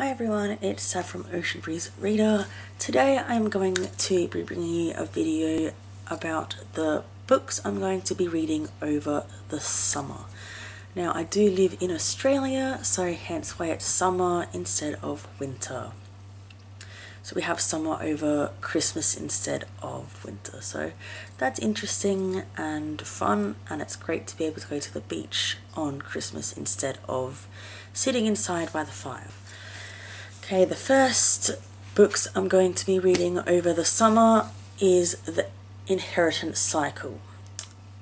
Hi everyone, it's Sav from Ocean Breeze Reader. Today I'm going to be bringing you a video about the books I'm going to be reading over the summer. Now I do live in Australia, so hence why it's summer instead of winter. So we have summer over Christmas instead of winter. So that's interesting and fun and it's great to be able to go to the beach on Christmas instead of sitting inside by the fire. Okay, the first books I'm going to be reading over the summer is The Inheritance Cycle.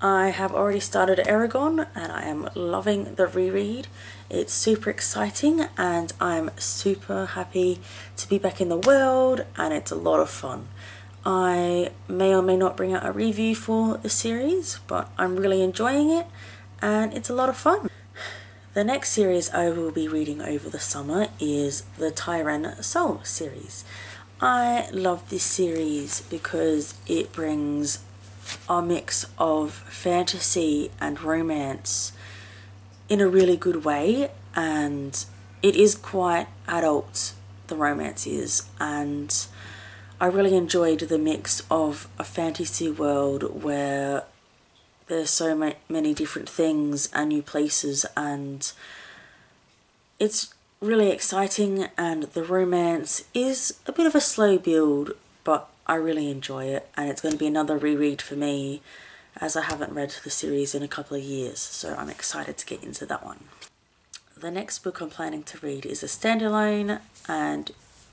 I have already started Eragon and I am loving the reread. It's super exciting and I'm super happy to be back in the world and it's a lot of fun. I may or may not bring out a review for the series, but I'm really enjoying it and it's a lot of fun. The next series I will be reading over the summer is the Tairen Soul series. I love this series because it brings a mix of fantasy and romance in a really good way and it is quite adult the romance is and I really enjoyed the mix of a fantasy world where there's so many different things and new places and it's really exciting and the romance is a bit of a slow build but I really enjoy it and it's going to be another reread for me as I haven't read the series in a couple of years so I'm excited to get into that one. The next book I'm planning to read is a standalone and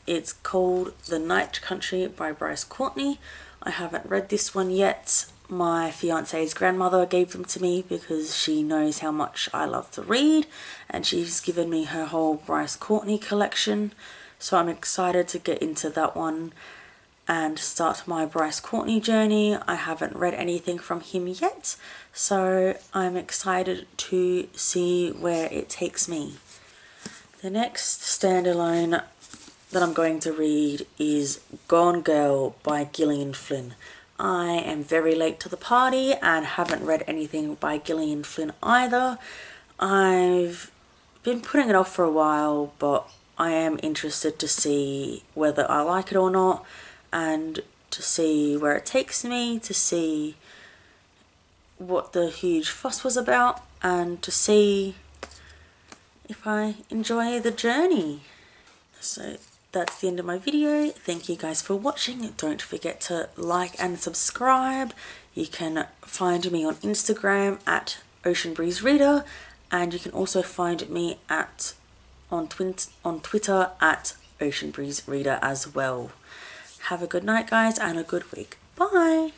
it's called The Night Country by Bryce Courtenay. I haven't read this one yet my fiance's grandmother gave them to me because she knows how much I love to read and she's given me her whole Bryce Courtenay collection so I'm excited to get into that one and start my Bryce Courtenay journey. I haven't read anything from him yet so I'm excited to see where it takes me. The next standalone that I'm going to read is Gone Girl by Gillian Flynn. I am very late to the party and haven't read anything by Gillian Flynn either. I've been putting it off for a while, but I am interested to see whether I like it or not and to see where it takes me, to see what the huge fuss was about and to see if I enjoy the journey. So that's the end of my video. Thank you guys for watching. Don't forget to like and subscribe. You can find me on Instagram at Ocean Breeze Reader and you can also find me at on, twin, on Twitter at Ocean Breeze Reader as well. Have a good night guys and a good week. Bye!